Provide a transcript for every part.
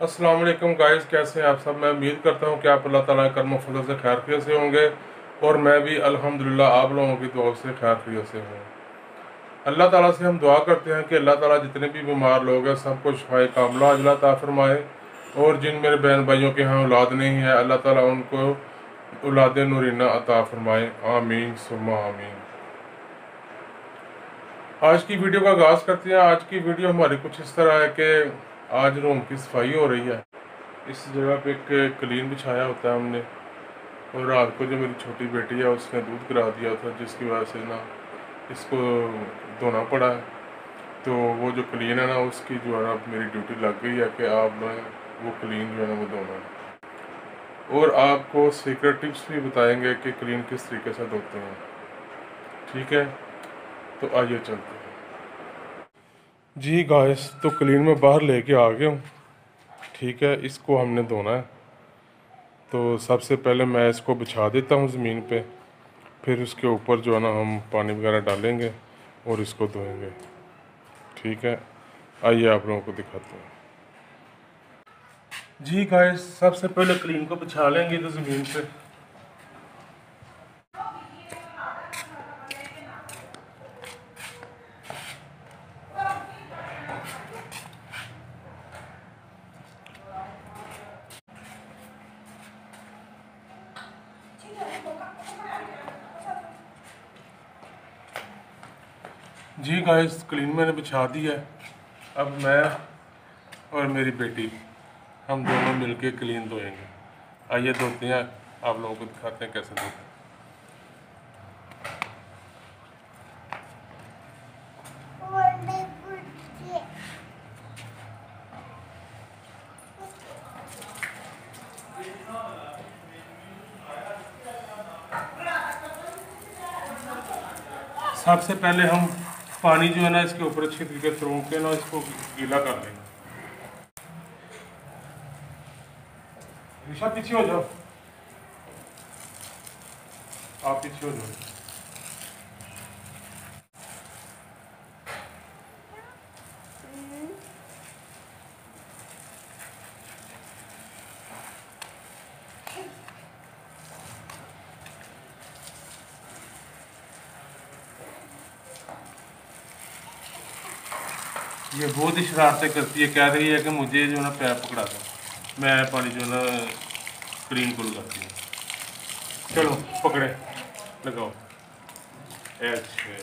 अस्सलाम वालेकुम गाइस, कैसे हैं आप सब? मैं उम्मीद करता हूँ कि आप अल्लाह ताला कर्म फजल से खैर से होंगे और मैं भी अल्हम्दुलिल्लाह आप लोगों की दुआ से खैर से हूँ। अल्लाह ताला से हम दुआ करते हैं कि अल्लाह ताला जितने भी बीमार लोग हैं सबको शफाए कामला अजला ता फरमाए और जिन मेरे बहन भाइयों के यहाँ औलाद नहीं है, अल्लाह ताला उनको औलाद नूरीना अता फरमाए। आमीन सुमा आमीन। आज की वीडियो का आगाज़ करते हैं। आज की वीडियो हमारी कुछ इस तरह है कि आज रूम की सफ़ाई हो रही है। इस जगह पे एक क्लीन बिछाया होता है हमने। और रात को जो मेरी छोटी बेटी है, उसने दूध करा दिया था, जिसकी वजह से ना इसको धोना पड़ा है। तो वो जो क्लीन है ना, उसकी जो है ना मेरी ड्यूटी लग गई है कि आप वो क्लीन जो है ना वो धोना है। और आपको सीक्रेट टिप्स भी बताएँगे कि क्लीन किस तरीके से धोते हैं। ठीक है? तो आइए चलते हैं। जी गाइस तो क्लीन में बाहर लेके आ गया हूँ। ठीक है, इसको हमने धोना है। तो सबसे पहले मैं इसको बिछा देता हूँ ज़मीन पे। फिर उसके ऊपर जो है ना, हम पानी वगैरह डालेंगे और इसको धोएँगे। ठीक है, आइए आप लोगों को दिखाते हैं। जी गाइस सबसे पहले क्लीन को बिछा लेंगे तो ज़मीन पे। जी गाइस क्लीन मैंने बिछा दी है। अब मैं और मेरी बेटी, हम दोनों मिलके क्लीन धोएँगे। आइए धोते हैं, आप लोगों को दिखाते हैं कैसे धोते हैं। सबसे पहले हम पानी जो है ना इसके ऊपर अच्छी तरीके से रोक के ना इसको गीला कर लेंगे ऋषा पीछे हो जाओ। आप पीछे हो जाओ। बहुत ही शरारतें करती है, कह रही है कि मुझे जो ना पैर पकड़ा दो। मैं पानी जो ना क्रीम को लगाती हूँ। चलो, पकड़े। लगाओ। अच्छा।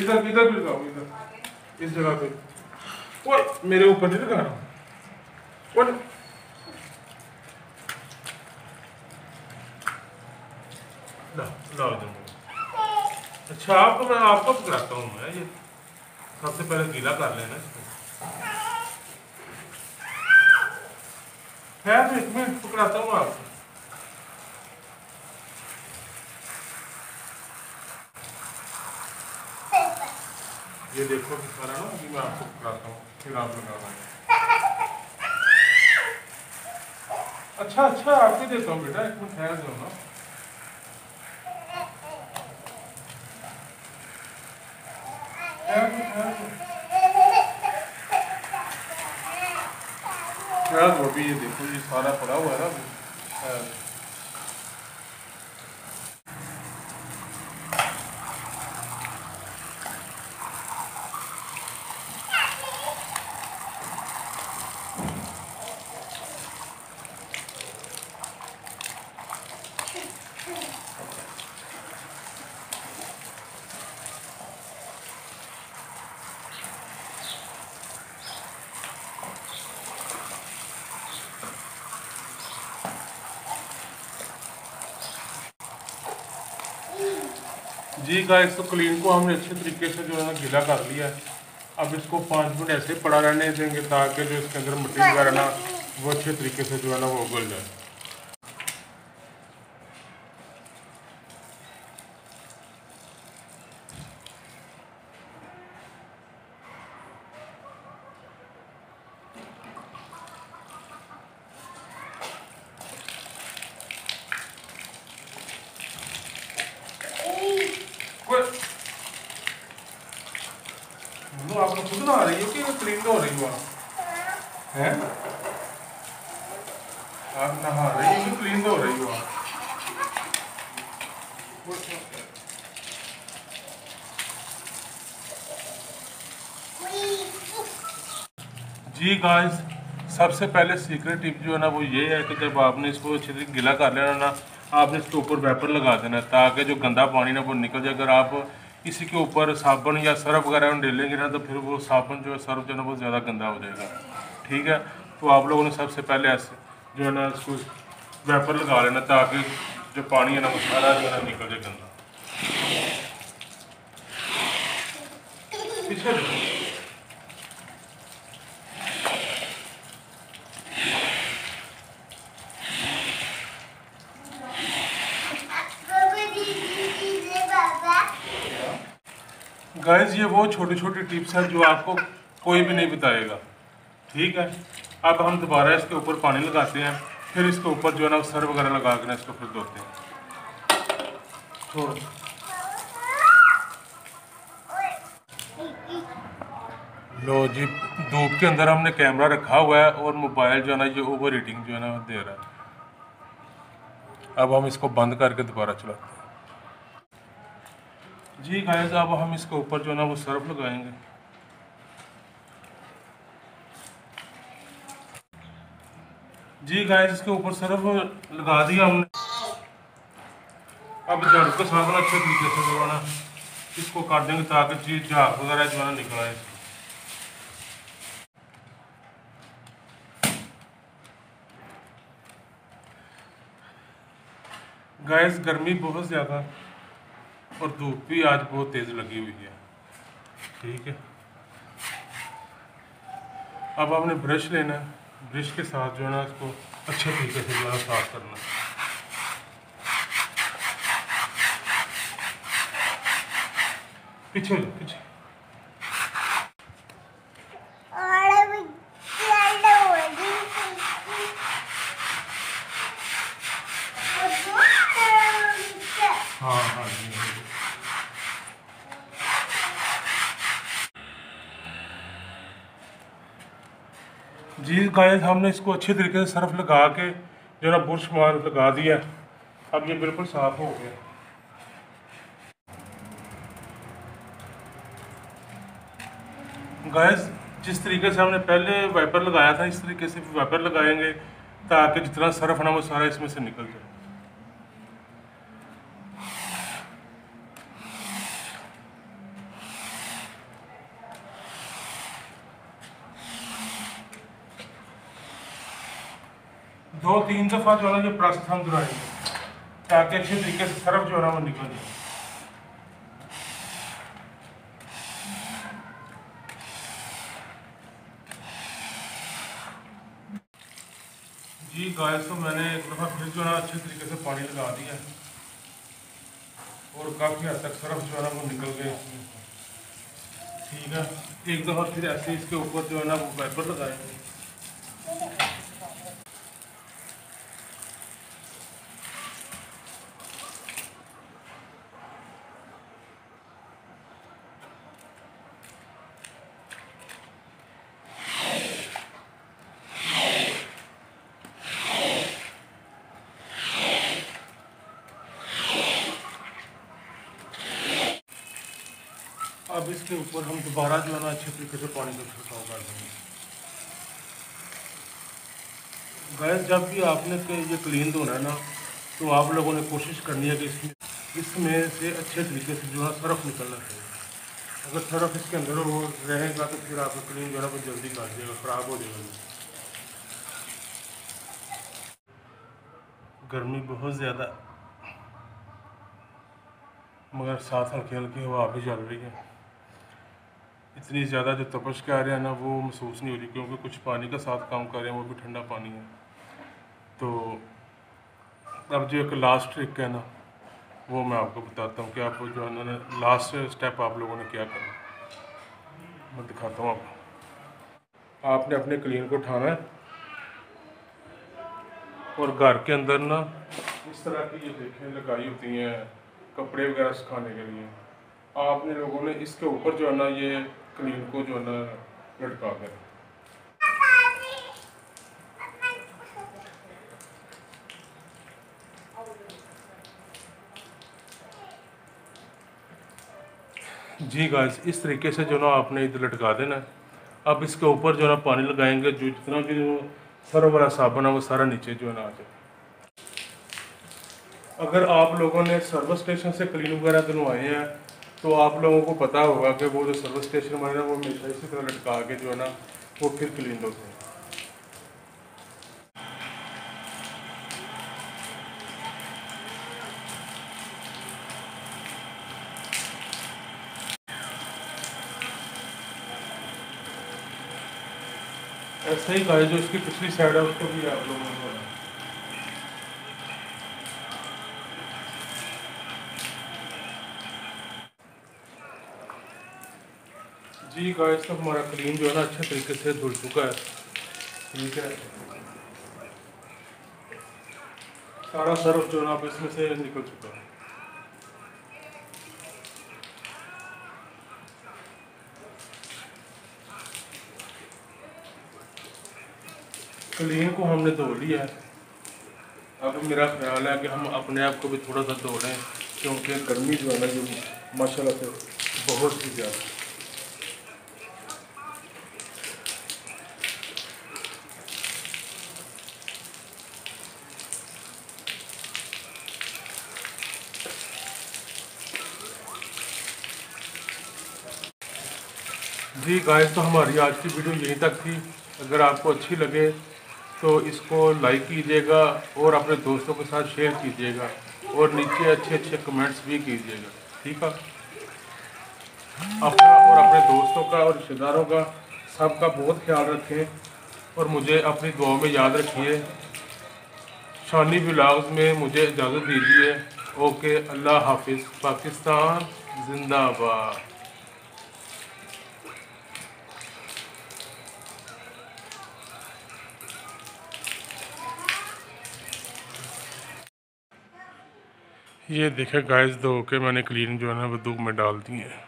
इधर इधर भी लगाओ, इधर। इस जगह पे। और मेरे ऊपर नहीं लगा रहा और लाओ लाओ अच्छा आपको मैं आपको पकड़ाता हूँ मैं ये। सबसे पहले गीला कर लेना इसको। है एक मिनट पकड़ाता हूँ आपको। ये देखो कि सारा ना अभी मैं आपको पकड़ाता हूँ। फिर आप लगा रहा अच्छा अच्छा आपको देता हूँ बेटा, एक मिनट ठहर जाओ ना। यार वो भी देखो ये सारा पड़ा हुआ है ना जी गाइस तो क्लीन को हमने अच्छे तरीके से जो है ना गीला कर लिया है। अब इसको पाँच मिनट ऐसे पड़ा रहने देंगे ताकि जो इसके अंदर मिट्टी वगैरह ना वो अच्छे तरीके से जो है ना वो उगल जाए। खुद नहा रही हो कि क्लीन हो रही हो आप? हैं? आप नहा रही हो कि क्लीन हो रही हो आप? जी गाइस सबसे पहले सीक्रेट टिप जो है ना, वो ये है कि जब आपने इसको अच्छे तरीके गिला कर लेना ना, आपने इसके ऊपर वेपर लगा देना ताकि जो गंदा पानी ना वो निकल जाए। अगर आप इसी के ऊपर साबुन या सर्फ वगैरह में डालेंगे ना तो फिर वो साबुन जो है, सर्फ जो है ना वो ज़्यादा गंदा हो जाएगा। ठीक है? तो आप लोगों ने सबसे पहले ऐसे जो है ना, इसको वेपर लगा लेना ताकि जो पानी है ना वो सारा जो है ना, निकल जाए गंदा। पीछे गाइस ये वो छोटी छोटी टिप्स हैं जो आपको कोई भी नहीं बताएगा। ठीक है? अब हम दोबारा इसके ऊपर पानी लगाते हैं, फिर इसके ऊपर जो है ना सर वगैरह लगा के ना इसको फिर धोते हैं। लो जी, धूप के अंदर हमने कैमरा रखा हुआ है और मोबाइल जो है ना ये ओवर हीटिंग जो है ना दे रहा है। अब हम इसको बंद करके दोबारा चलाते हैं। जी गाइस अब हम इसके ऊपर जो है ना वो सर्फ लगाएँगे। जी गाइस इसके ऊपर सर्फ लगा दिया हमने। अब झाड़ू के साथ अच्छे तरीके से जो है ना इसको काट देंगे ताकि चीज़ झाग वगैरह जो है ना निकल आए। गैस गर्मी बहुत ज़्यादा। और धूप भी आज बहुत तेज़ लगी हुई है। ठीक है। अब आपने ब्रश लेना है। ब्रश के साथ जो है ना इसको अच्छे तरीके से जो है साफ़ करना पीछे पीछे हाँ हाँ जी, गाइस, हमने इसको अच्छे तरीके से सर्फ लगा के जो ना बुरश मार लगा दिया अब ये बिल्कुल साफ़ हो गया। गैस जिस तरीके से हमने पहले वाइपर लगाया था, इस तरीके से वाइपर लगाएँगे ताकि जितना सर्फ ना वो सारा इसमें से निकल जाए दो तीन दफ़ा जो है ना ये प्रेस हम दुराएँगे ताकि अच्छे तरीके से सर्फ जो है ना वो निकल जाए। जी गाय तो मैंने एक दफ़ा फिर जो है ना अच्छे तरीके से पानी लगा दिया। और काफ़ी हद तक सर्फ जो है ना वो निकल गए ठीक है? एक दफ़ा फिर ऐसे इसके ऊपर जो है ना वो वाइपर लगाएँगे अब इसके ऊपर हम दोबारा जो है ना अच्छे तरीके से पानी का छिड़काव कर देंगे। गैस, जब भी आपने ये क्लीन धोना है ना तो आप लोगों ने कोशिश करनी है कि इसमें इसमें से अच्छे तरीके से जो है सर्फ निकलना चाहिए। अगर सर्फ इसके अंदर वो रहेगा तो फिर आपका क्लीन जो है वो जल्दी काट जाएगा ख़राब हो जाएगा। गर्मी बहुत ज़्यादा, मगर साथ हल्की हल्की हवा भी चल रही है। इतनी ज़्यादा जो तपश के आ रहे हैं ना, वो महसूस नहीं हो रही क्योंकि कुछ पानी का साथ काम कर रहे हैं, वो भी ठंडा पानी है। तो अब जो एक लास्ट ट्रिक है ना, वो मैं आपको बताता हूँ कि आप जो है ना लास्ट स्टेप आप लोगों ने क्या करना। मैं दिखाता हूँ आपको। आपने अपने क्लीन को उठाना है और घर के अंदर ना, इस तरह की ये देखें, लगाई होती हैं कपड़े वगैरह सुखाने के लिए। आपने लोगों ने इसके ऊपर जो है ना, ये क्लीन को जो है ना लटका कर जी गाइस इस तरीके से जो ना आपने इधर लटका देना अब इसके ऊपर जो ना पानी लगाएँगे, जो जितना भी जो सर वाला साबुन है, वो सारा नीचे जो है ना आ जाए। अगर आप लोगों ने सर्विस स्टेशन से क्लीन वगैरह दिलवाए हैं तो आप लोगों को पता होगा कि वो जो सर्विस स्टेशन वाले हैं वो हमेशा इसी तरह लटका के जो है ना, वो फिर क्लीन होते हैं। ऐसा ही गाय जो इसकी पिछली साइड है, उसको भी आप लोगों को जी गाय तो हमारा क्लीन जो है ना अच्छे तरीके से धुल चुका है। ठीक है। सारा सर्फ जो है ना इसमें से निकल चुका है। क्लीन को हमने धो लिया है। अब मेरा ख्याल है कि हम अपने आप को भी थोड़ा सा धो लें, क्योंकि गर्मी जो है ना जो माशाल्लाह से बहुत ही ज़्यादा। जी गाइस तो हमारी आज की वीडियो यहीं तक थी। अगर आपको अच्छी लगे तो इसको लाइक कीजिएगा और अपने दोस्तों के साथ शेयर कीजिएगा और नीचे अच्छे अच्छे कमेंट्स भी कीजिएगा, ठीक है? अपना और अपने दोस्तों का और रिश्तेदारों का सबका बहुत ख्याल रखें और मुझे अपनी दुआ में याद रखिए। शानी ब्लाग्स में मुझे इजाज़त दीजिए। ओके अल्लाह हाफिज़। पाकिस्तान, जिंदाबाद। ये देखा गाइस दो के मैंने क्लीन जो है ना वो धूप में डाल दिए हैं।